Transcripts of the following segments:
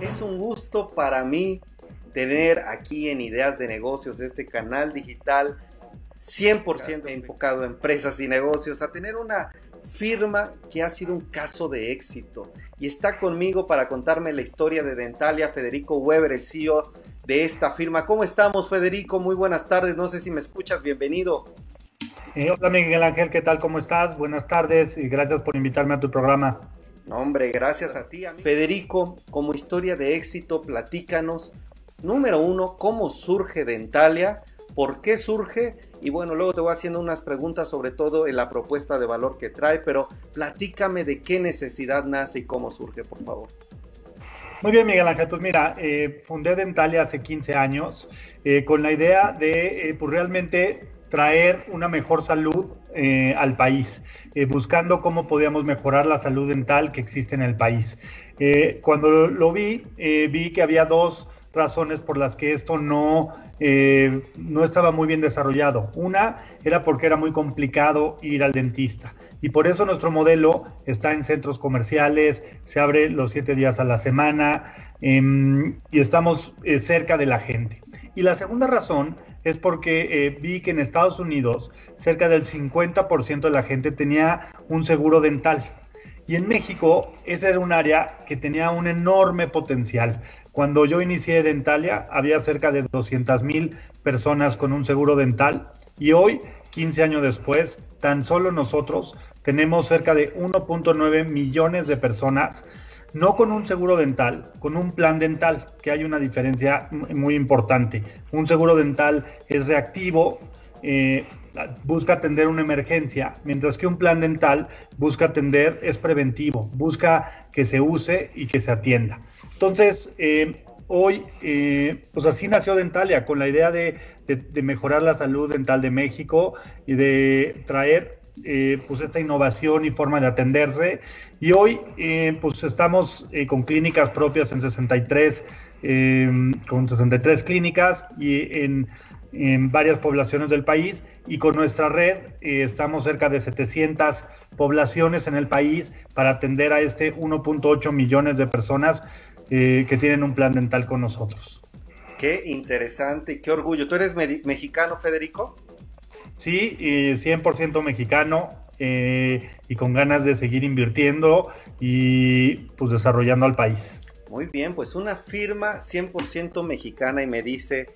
Es un gusto para mí tener aquí en Ideas de Negocios este canal digital 100% enfocado a empresas y negocios, a tener una firma que ha sido un caso de éxito. Y está conmigo para contarme la historia de Dentalia, Federico Weber, el CEO de esta firma. ¿Cómo estamos, Federico? Muy buenas tardes. No sé si me escuchas. Bienvenido. Eh, hola, Miguel Ángel. ¿Qué tal? ¿Cómo estás? Buenas tardes y gracias por invitarme a tu programa. No, hombre, gracias a ti. Federico, como historia de éxito, platícanos. Número uno, ¿cómo surge Dentalia? ¿Por qué surge? Y bueno, luego te voy haciendo unas preguntas sobre todo en la propuesta de valor que trae, pero platícame de qué necesidad nace y cómo surge, por favor. Muy bien, Miguel Ángel. Pues mira, eh, fundé Dentalia hace 15 años eh, con la idea de eh, pues realmente traer una mejor salud al país, buscando cómo podíamos mejorar la salud dental que existe en el país. cuando lo vi, vi que había dos razones por las que esto no, eh, no estaba muy bien desarrollado. Una era porque era muy complicado ir al dentista y por eso nuestro modelo está en centros comerciales, se abre los siete días a la semana em, y estamos eh, cerca de la gente. Y la segunda razón es porque eh, vi que en Estados Unidos cerca del 50% de la gente tenía un seguro dental. Y en México, ese era un área que tenía un enorme potencial. Cuando yo inicié Dentalia, había cerca de 200 mil personas con un seguro dental y hoy, 15 años después, tan solo nosotros tenemos cerca de 1.9 millones de personas, no con un seguro dental, con un plan dental, que hay una diferencia muy importante. Un seguro dental es reactivo, eh, busca atender una emergencia, mientras que un plan dental busca atender, es preventivo, busca que se use y que se atienda. Entonces, eh, hoy, eh, pues así nació Dentalia, con la idea de, mejorar la salud dental de México y de traer eh, pues esta innovación y forma de atenderse. Y hoy, pues estamos con clínicas propias en 63, con 63 clínicas y en en varias poblaciones del país y con nuestra red eh, estamos cerca de 700 poblaciones en el país para atender a este 1.8 millones de personas eh, que tienen un plan dental con nosotros. Qué interesante, qué orgullo. ¿Tú eres mexicano, Federico? Sí, 100% mexicano eh, y con ganas de seguir invirtiendo y pues desarrollando al país. Muy bien, pues una firma 100% mexicana y me dice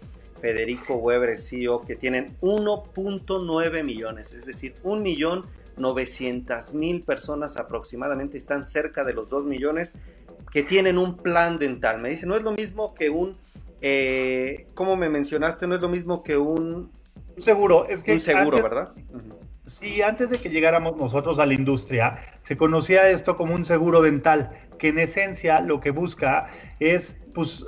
Federico Weber, el CEO, que tienen 1.9 millones, es decir, 1.900.000 personas aproximadamente, están cerca de los 2 millones, que tienen un plan dental. Me dice, no es lo mismo que un, eh, como me mencionaste, no es lo mismo que un... Seguro, es que... Un seguro, ¿verdad? Sí, antes de que llegáramos nosotros a la industria, se conocía esto como un seguro dental, que en esencia lo que busca es, pues,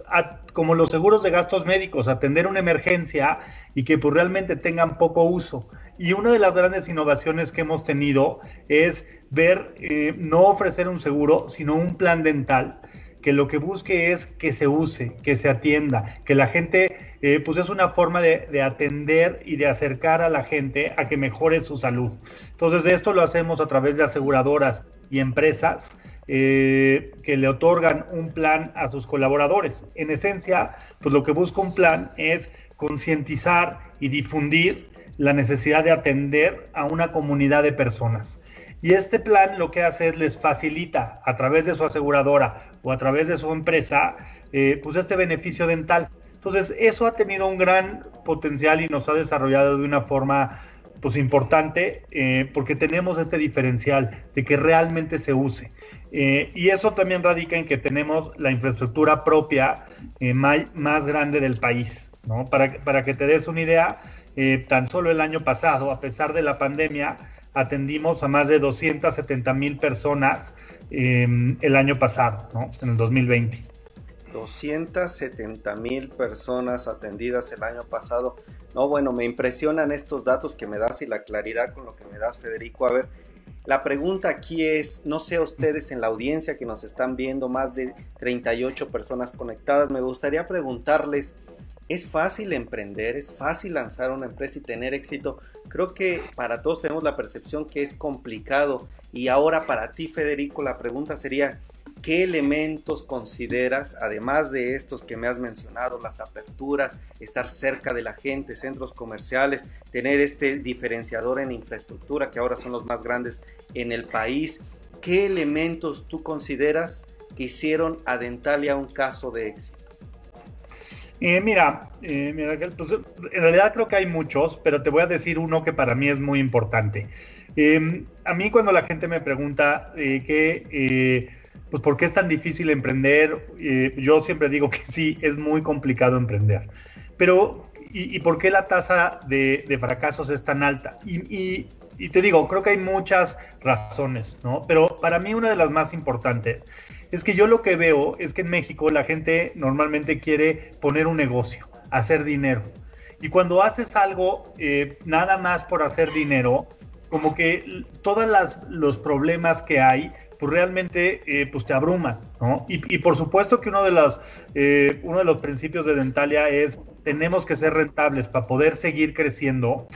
como los seguros de gastos médicos, atender una emergencia y que pues realmente tengan poco uso. Y una de las grandes innovaciones que hemos tenido es ver, eh, no ofrecer un seguro, sino un plan dental que lo que busque es que se use, que se atienda, que la gente, eh, pues es una forma de, atender y de acercar a la gente a que mejore su salud. Entonces, esto lo hacemos a través de aseguradoras y empresas eh, que le otorgan un plan a sus colaboradores. En esencia, pues lo que busca un plan es concientizar y difundir la necesidad de atender a una comunidad de personas. Y este plan lo que hace es les facilita a través de su aseguradora o a través de su empresa, eh, pues este beneficio dental. Entonces, eso ha tenido un gran potencial y nos ha desarrollado de una forma pues importante eh, porque tenemos este diferencial de que realmente se use. Eh, y eso también radica en que tenemos la infraestructura propia más, más, grande del país. ¿no? Para, para que te des una idea, tan solo el año pasado, a pesar de la pandemia, atendimos a más de 270 mil personas em, el año pasado, ¿no? en el 2020. 270 mil personas atendidas el año pasado. No, bueno, me impresionan estos datos que me das y la claridad con lo que me das, Federico. A ver, la pregunta aquí es, no sé ustedes en la audiencia que nos están viendo, más de 38 personas conectadas, me gustaría preguntarles, es fácil emprender, es fácil lanzar una empresa y tener éxito. Creo que para todos tenemos la percepción que es complicado. Y ahora para ti, Federico, la pregunta sería, ¿qué elementos consideras, además de estos que me has mencionado, las aperturas, estar cerca de la gente, centros comerciales, tener este diferenciador en infraestructura, que ahora son los más grandes en el país? ¿Qué elementos tú consideras que hicieron a Dentalia un caso de éxito? Eh, mira, eh, mira pues, en realidad creo que hay muchos, pero te voy a decir uno que para mí es muy importante. Em, a mí cuando la gente me pregunta eh, que, pues, ¿por qué es tan difícil emprender? yo siempre digo que sí, es muy complicado emprender. Pero, ¿y, por qué la tasa de, fracasos es tan alta? Y, y te digo, creo que hay muchas razones, ¿no? Pero para mí una de las más importantes es que yo lo que veo es que en México la gente normalmente quiere poner un negocio, hacer dinero. Y cuando haces algo eh, nada más por hacer dinero, como que todos los problemas que hay, pues realmente eh, pues te abruman, ¿no? Y, por supuesto que uno de, los, eh, uno de los principios de Dentalia es tenemos que ser rentables para poder seguir creciendo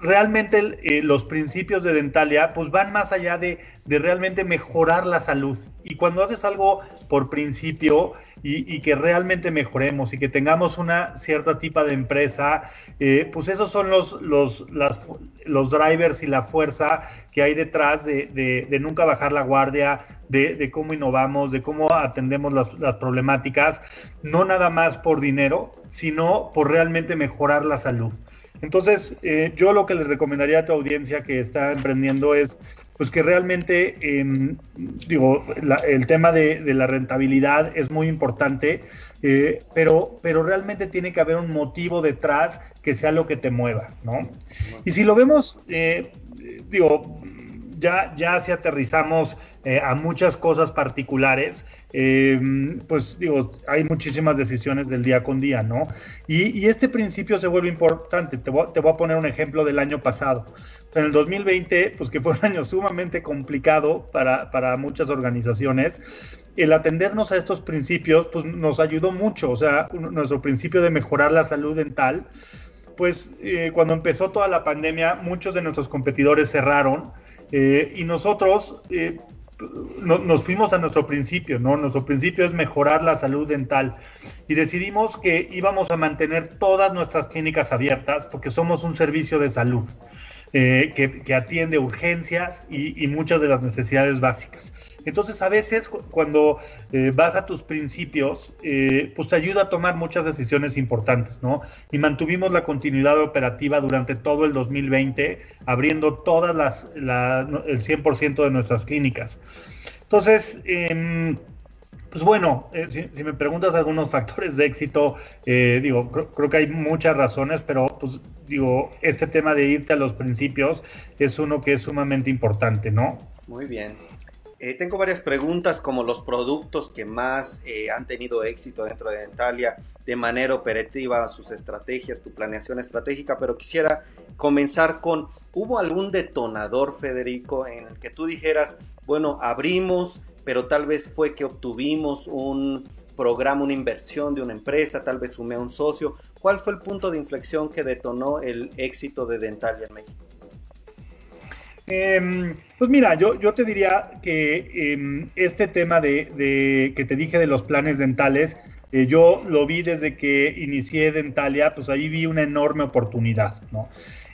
realmente eh, los principios de Dentalia pues van más allá de, realmente mejorar la salud. Y cuando haces algo por principio y, que realmente mejoremos y que tengamos una cierta tipo de empresa, eh, pues esos son los, los, los drivers y la fuerza que hay detrás de, nunca bajar la guardia, de, cómo innovamos, de cómo atendemos las, las problemáticas, no nada más por dinero, sino por realmente mejorar la salud. Entonces, eh, yo lo que les recomendaría a tu audiencia que está emprendiendo es pues que realmente, em, digo, el tema de, la rentabilidad es muy importante, eh, pero, pero realmente tiene que haber un motivo detrás que sea lo que te mueva, ¿no? Y si lo vemos, eh, digo, ya, ya si aterrizamos a muchas cosas particulares, eh, pues digo, hay muchísimas decisiones del día con día, ¿no? Y, este principio se vuelve importante. Te voy, a poner un ejemplo del año pasado. En el 2020, pues que fue un año sumamente complicado para, para muchas organizaciones, el atendernos a estos principios, pues nos ayudó mucho. O sea, nuestro principio de mejorar la salud dental, pues eh, cuando empezó toda la pandemia, muchos de nuestros competidores cerraron. Eh, y nosotros eh, nos fuimos a nuestro principio, ¿no? Nuestro principio es mejorar la salud dental y decidimos que íbamos a mantener todas nuestras clínicas abiertas porque somos un servicio de salud eh, que, atiende urgencias y muchas de las necesidades básicas. Entonces, a veces cuando eh, vas a tus principios, eh, pues te ayuda a tomar muchas decisiones importantes, ¿no? Y mantuvimos la continuidad operativa durante todo el 2020, abriendo todas las, el 100% de nuestras clínicas. Entonces, em, pues bueno, eh, si, me preguntas algunos factores de éxito, digo, creo, que hay muchas razones, pero pues digo, este tema de irte a los principios es uno que es sumamente importante, ¿no? Muy bien. Eh, tengo varias preguntas como los productos que más eh, han tenido éxito dentro de Dentalia de manera operativa, sus estrategias, tu planeación estratégica, pero quisiera comenzar con, ¿hubo algún detonador, Federico, en el que tú dijeras, bueno, abrimos, pero tal vez fue que obtuvimos un programa, una inversión de una empresa, tal vez sumé a un socio? ¿Cuál fue el punto de inflexión que detonó el éxito de Dentalia en México? Em, pues mira, yo, yo te diría que em, este tema de, que te dije de los planes dentales, eh, yo lo vi desde que inicié Dentalia, pues ahí vi una enorme oportunidad, ¿no?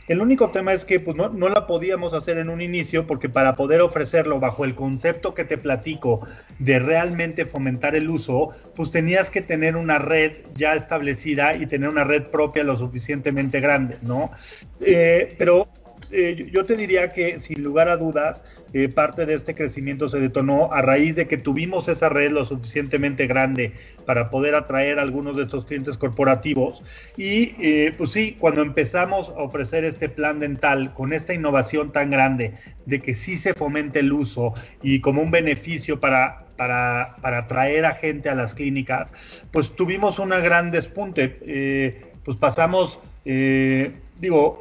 El único tema es que pues, no, no, la podíamos hacer en un inicio porque para poder ofrecerlo bajo el concepto que te platico de realmente fomentar el uso, pues tenías que tener una red ya establecida y tener una red propia lo suficientemente grande, ¿no? Eh, pero eh, yo te diría que sin lugar a dudas, eh, parte de este crecimiento se detonó a raíz de que tuvimos esa red lo suficientemente grande para poder atraer a algunos de estos clientes corporativos. Y eh, pues sí, cuando empezamos a ofrecer este plan dental con esta innovación tan grande de que sí se fomente el uso y como un beneficio para, para, para atraer a gente a las clínicas, pues tuvimos una gran despunte. pues pasamos, digo,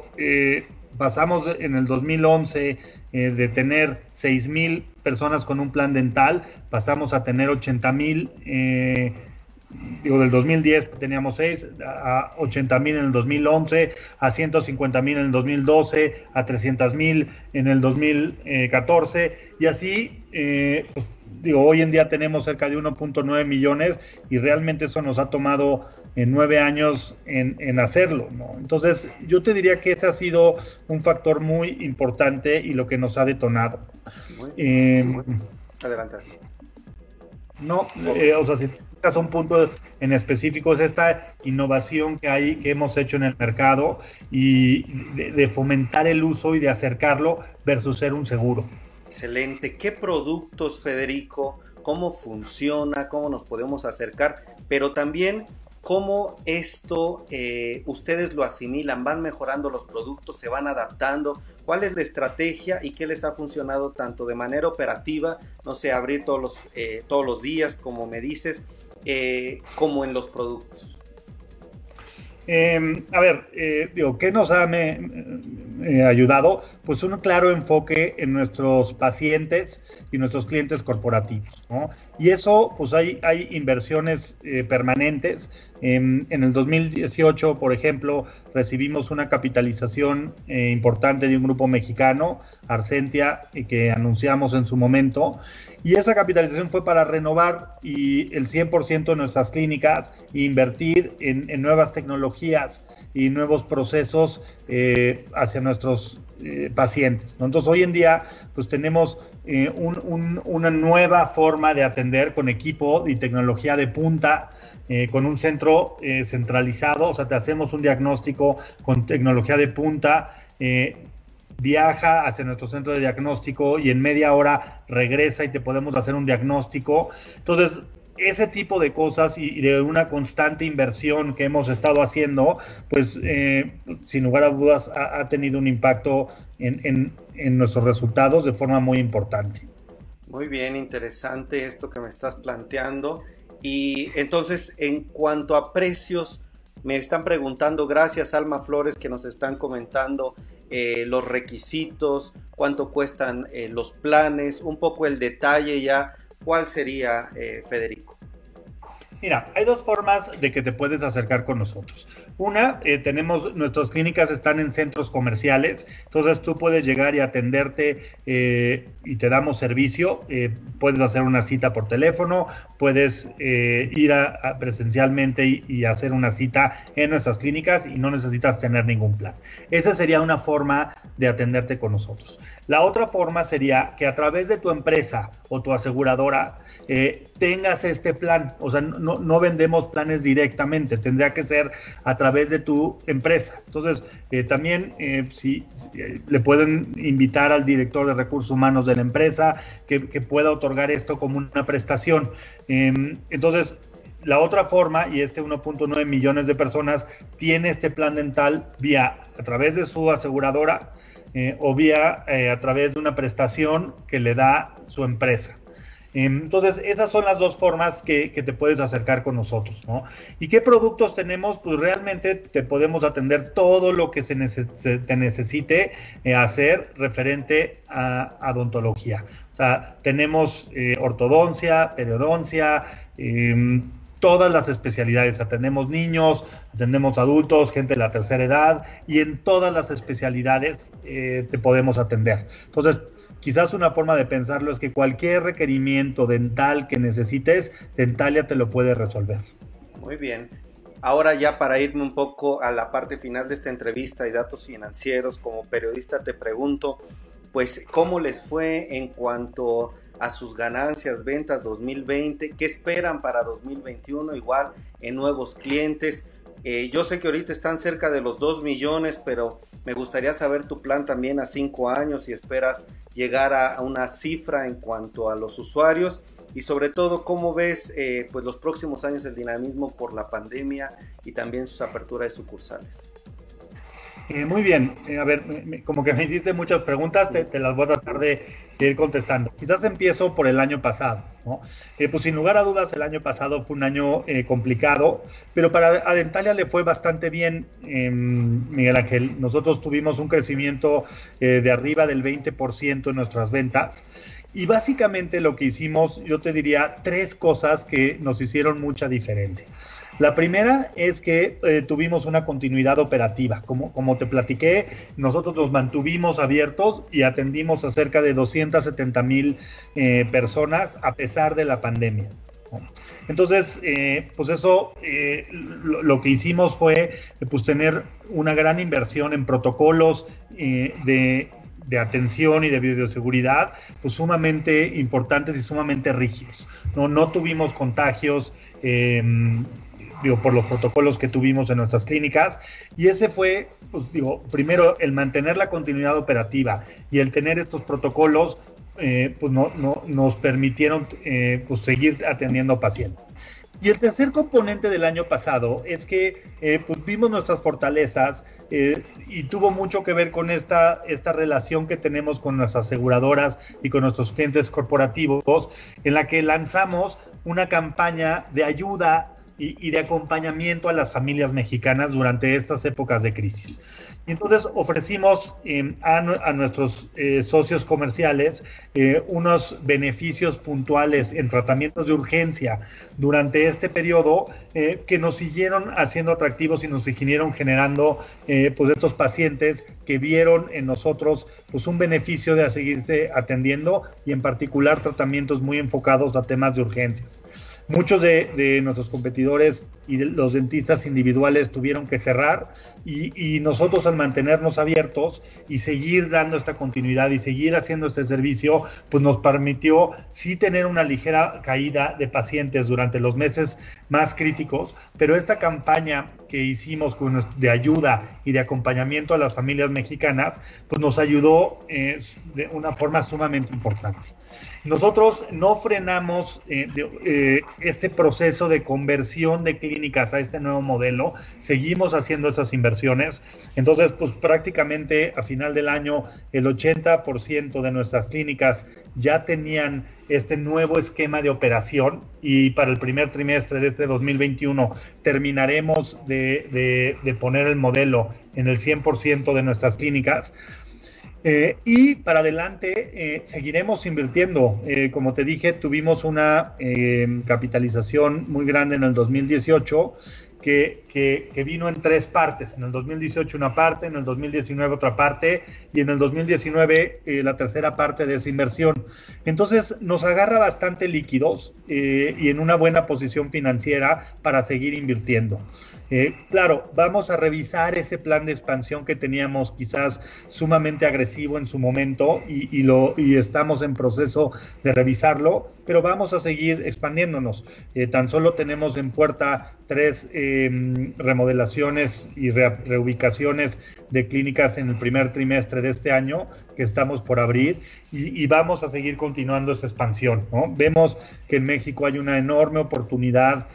pasamos en el 2011 eh, de tener 6 mil personas con un plan dental, pasamos a tener 80 mil, eh, digo, del 2010 teníamos 6, a 80 mil en el 2011, a 150 mil en el 2012, a 300 mil en el 2014, y así, eh, digo, hoy en día tenemos cerca de 1.9 millones y realmente eso nos ha tomado en nueve años en, hacerlo. ¿no? Entonces, yo te diría que ese ha sido un factor muy importante y lo que nos ha detonado. Em, Adelante. No, eh, o sea, si tocas un punto en específico es esta innovación que hay, que hemos hecho en el mercado y de fomentar el uso y de acercarlo versus ser un seguro. Excelente. ¿Qué productos, Federico? ¿Cómo funciona? ¿Cómo nos podemos acercar? Pero también cómo esto eh, ustedes lo asimilan, van mejorando los productos, se van adaptando, cuál es la estrategia y qué les ha funcionado tanto de manera operativa, no sé, abrir todos los, eh, todos los días, como me dices, eh, como en los productos. Em, a ver, digo, ¿qué nos ha ayudado? Pues un claro enfoque en nuestros pacientes y nuestros clientes corporativos. Y eso, pues hay, hay inversiones permanentes en, el 2018, por ejemplo, recibimos una capitalización eh, importante de un grupo mexicano, Arcentia, que anunciamos en su momento. Y esa capitalización fue para renovar y el 100% de nuestras clínicas e invertir en, nuevas tecnologías y nuevos procesos eh, hacia nuestros eh, pacientes. Entonces hoy en día pues tenemos una nueva forma de atender con equipo y tecnología de punta eh, con un centro eh, centralizado, o sea, te hacemos un diagnóstico con tecnología de punta, eh, viaja hacia nuestro centro de diagnóstico y en media hora regresa y te podemos hacer un diagnóstico. Entonces, ese tipo de cosas y, de una constante inversión que hemos estado haciendo, pues sin lugar a dudas ha, tenido un impacto en, en nuestros resultados de forma muy importante. Muy bien, interesante esto que me estás planteando. Y entonces, en cuanto a precios, me están preguntando, gracias Alma Flores, que nos están comentando eh, los requisitos, cuánto cuestan eh, los planes, un poco el detalle ya. ¿Cuál sería, eh, Federico? Mira, hay dos formas de que te puedes acercar con nosotros. Una, eh, tenemos, nuestras clínicas están en centros comerciales, entonces tú puedes llegar y atenderte eh, y te damos servicio. Puedes hacer una cita por teléfono, puedes ir presencialmente y, y, hacer una cita en nuestras clínicas y no necesitas tener ningún plan. Esa sería una forma de atenderte con nosotros. La otra forma sería que a través de tu empresa o tu aseguradora eh, tengas este plan. O sea, no, vendemos planes directamente, tendría que ser a través de tu empresa. Entonces, eh, también eh, si, le pueden invitar al director de recursos humanos de la empresa que, pueda otorgar esto como una prestación. Em, entonces, la otra forma, y este 1.9 millones de personas tiene este plan dental vía a través de su aseguradora o vía a través de una prestación que le da su empresa. Entonces, esas son las dos formas que, te puedes acercar con nosotros, ¿no? ¿Y qué productos tenemos? Pues realmente te podemos atender todo lo que se, te necesite eh, hacer referente a, odontología. O sea, tenemos eh, ortodoncia, periodoncia, em, todas las especialidades. Atendemos niños, atendemos adultos, gente de la tercera edad y en todas las especialidades eh, te podemos atender. Entonces, Quizás una forma de pensarlo es que cualquier requerimiento dental que necesites, Dentalia te lo puede resolver. Muy bien. Ahora ya para irme un poco a la parte final de esta entrevista y datos financieros, como periodista te pregunto, pues cómo les fue en cuanto a sus ganancias, ventas 2020, qué esperan para 2021, igual en nuevos clientes. Eh, yo sé que ahorita están cerca de los 2 millones, pero me gustaría saber tu plan también a 5 años y esperas llegar a, una cifra en cuanto a los usuarios y sobre todo cómo ves eh, pues los próximos años el dinamismo por la pandemia y también sus aperturas de sucursales. Eh, muy bien, eh, a ver, como que me hiciste muchas preguntas, te, las voy a tratar de, ir contestando. Quizás empiezo por el año pasado, ¿no? pues sin lugar a dudas el año pasado fue un año complicado, pero para Adentalia le fue bastante bien, em, Miguel Ángel. Nosotros tuvimos un crecimiento de arriba del 20% en nuestras ventas. Y básicamente lo que hicimos, yo te diría tres cosas que nos hicieron mucha diferencia. La primera es que eh, tuvimos una continuidad operativa. Como, como te platiqué, nosotros nos mantuvimos abiertos y atendimos a cerca de 270 mil eh, personas a pesar de la pandemia. Entonces, eh, pues eso, lo, que hicimos fue pues tener una gran inversión en protocolos de, de atención y de bioseguridad, pues sumamente importantes y sumamente rígidos. No, no tuvimos contagios. Digo, por los protocolos que tuvimos en nuestras clínicas. Y ese fue, pues, digo, primero el mantener la continuidad operativa y el tener estos protocolos, eh, pues no, no, nos permitieron eh, pues, seguir atendiendo pacientes. Y el tercer componente del año pasado es que eh, pues vimos nuestras fortalezas eh, y tuvo mucho que ver con esta, esta relación que tenemos con nuestras aseguradoras y con nuestros clientes corporativos, en la que lanzamos una campaña de ayuda y, de acompañamiento a las familias mexicanas durante estas épocas de crisis. Y entonces ofrecimos em, a, nuestros eh, socios comerciales eh, unos beneficios puntuales en tratamientos de urgencia durante este periodo eh, que nos siguieron haciendo atractivos y nos siguieron generando pues estos pacientes que vieron en nosotros pues un beneficio de seguirse atendiendo y en particular tratamientos muy enfocados a temas de urgencias. Muchos de, nuestros competidores y los dentistas individuales tuvieron que cerrar y, nosotros al mantenernos abiertos y seguir dando esta continuidad y seguir haciendo este servicio, pues nos permitió sí tener una ligera caída de pacientes durante los meses más críticos, pero esta campaña que hicimos de ayuda y de acompañamiento a las familias mexicanas, pues nos ayudó eh, de una forma sumamente importante. Nosotros no frenamos eh, eh, este proceso de conversión de clínicas a este nuevo modelo, seguimos haciendo esas inversiones. Entonces, pues prácticamente a final del año el 80% de nuestras clínicas ya tenían este nuevo esquema de operación y para el primer trimestre de este 2021 terminaremos de, de poner el modelo en el 100% de nuestras clínicas. Eh, y para adelante eh, seguiremos invirtiendo. Eh, como te dije, tuvimos una capitalización muy grande en el 2018 que, que, vino en tres partes. En el 2018 una parte, en el 2019 otra parte y en el 2019 la tercera parte de esa inversión. Entonces nos agarra bastante líquidos y en una buena posición financiera para seguir invirtiendo. Eh, claro, vamos a revisar ese plan de expansión que teníamos quizás sumamente agresivo en su momento y, lo, y estamos en proceso de revisarlo, pero vamos a seguir expandiéndonos. Eh, tan solo tenemos en puerta tres em, remodelaciones y reubicaciones de clínicas en el primer trimestre de este año que estamos por abrir y, vamos a seguir continuando esa expansión. Vemos que en México hay una enorme oportunidad.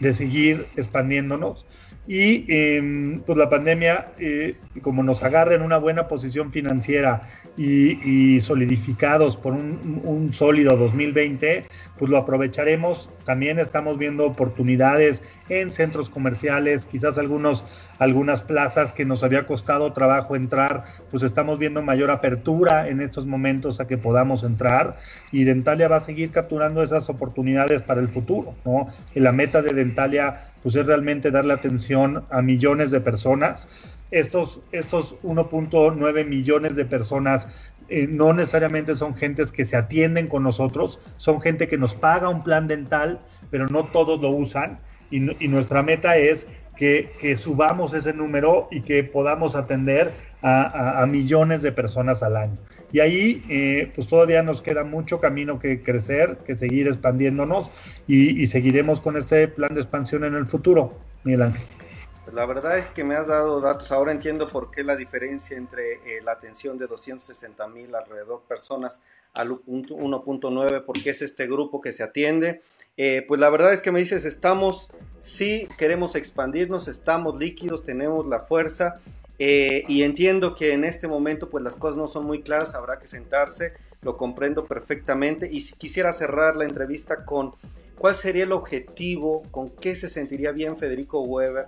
De seguir expandiéndonos. Y em, pues la pandemia, eh, como nos agarra en una buena posición financiera y, solidificados por un, un, sólido 2020, pues lo aprovecharemos. También estamos viendo oportunidades en centros comerciales, quizás algunos, algunas plazas que nos había costado trabajo entrar, pues estamos viendo mayor apertura en estos momentos a que podamos entrar y Dentalia va a seguir capturando esas oportunidades para el futuro, ¿no? Y la meta de Dentalia pues es realmente darle atención a millones de personas. Estos, estos 1.9 millones de personas eh, no necesariamente son gentes que se atienden con nosotros, son gente que nos paga un plan dental, pero no todos lo usan. Y, nuestra meta es que, subamos ese número y que podamos atender a, millones de personas al año. Y ahí, eh, pues todavía nos queda mucho camino que crecer, que seguir expandiéndonos y, y seguiremos con este plan de expansión en el futuro, Miguel Ángel. Pues la verdad es que me has dado datos. Ahora entiendo por qué la diferencia entre eh, la atención de 260 mil alrededor personas al 1.9, porque es este grupo que se atiende. Eh, pues la verdad es que me dices, estamos, sí queremos expandirnos, estamos líquidos, tenemos la fuerza. Eh, y entiendo que en este momento pues las cosas no son muy claras, habrá que sentarse, lo comprendo perfectamente. Y si quisiera cerrar la entrevista con cuál sería el objetivo, con qué se sentiría bien Federico Weber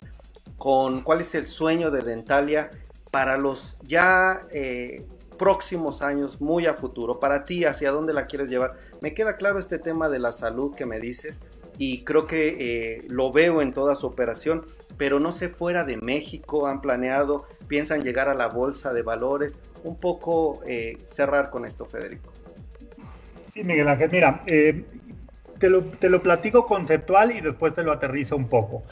con cuál es el sueño de Dentalia para los ya eh, próximos años, muy a futuro, para ti, hacia dónde la quieres llevar. Me queda claro este tema de la salud que me dices, y creo que eh, lo veo en toda su operación, pero no sé fuera de México, han planeado, piensan llegar a la bolsa de valores, un poco eh, cerrar con esto, Federico. Sí, Miguel Ángel, mira, te, lo, te, lo, platico conceptual y después te lo aterrizo un poco.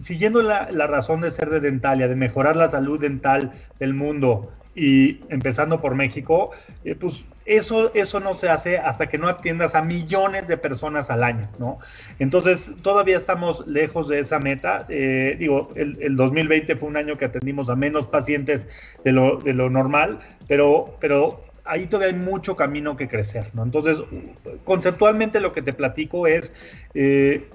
Siguiendo la, razón de ser de Dentalia, de mejorar la salud dental del mundo, y empezando por México, eh, pues eso, eso no se hace hasta que no atiendas a millones de personas al año, ¿no? Entonces, todavía estamos lejos de esa meta. Eh, digo, el, 2020 fue un año que atendimos a menos pacientes de lo, de lo normal, pero, pero ahí todavía hay mucho camino que crecer, ¿no? Entonces, conceptualmente lo que te platico es, eh,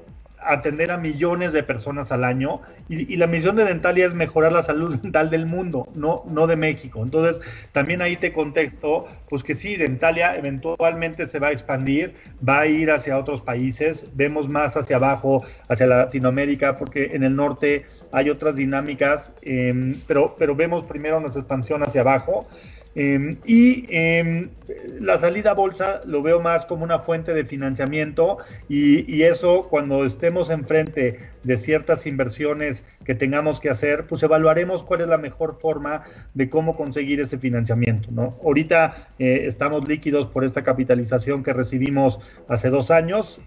atender a millones de personas al año y, la misión de Dentalia es mejorar la salud dental del mundo, no, no de México. Entonces, también ahí te contexto, pues que sí, Dentalia eventualmente se va a expandir, va a ir hacia otros países, vemos más hacia abajo, hacia Latinoamérica, porque en el norte hay otras dinámicas, em, pero, pero vemos primero nuestra expansión hacia abajo. Em, y em, la salida a bolsa lo veo más como una fuente de financiamiento y, eso cuando estemos enfrente de ciertas inversiones que tengamos que hacer, pues evaluaremos cuál es la mejor forma de cómo conseguir ese financiamiento. ¿no? Ahorita eh, estamos líquidos por esta capitalización que recibimos hace dos años.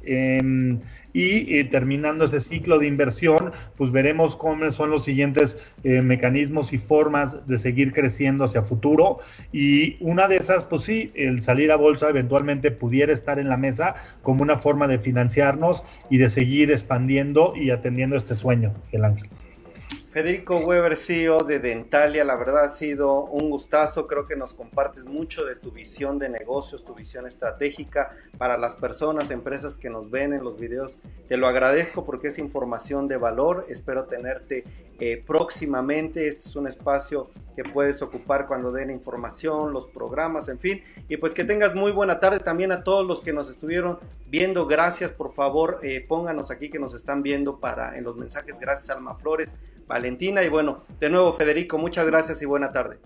Y eh, terminando ese ciclo de inversión, pues veremos cómo son los siguientes eh, mecanismos y formas de seguir creciendo hacia futuro. Y una de esas, pues sí, el salir a bolsa eventualmente pudiera estar en la mesa como una forma de financiarnos y de seguir expandiendo y atendiendo este sueño, el ángel. Federico Weber, CEO de Dentalia, la verdad ha sido un gustazo, creo que nos compartes mucho de tu visión de negocios, tu visión estratégica para las personas, empresas que nos ven en los videos. Te lo agradezco porque es información de valor, espero tenerte eh, próximamente, este es un espacio que puedes ocupar cuando den información, los programas, en fin, y pues que tengas muy buena tarde. También a todos los que nos estuvieron viendo, gracias, por favor, eh, pónganos aquí que nos están viendo para en los mensajes, gracias Alma Flores, Valentina y bueno, de nuevo Federico, muchas gracias y buena tarde.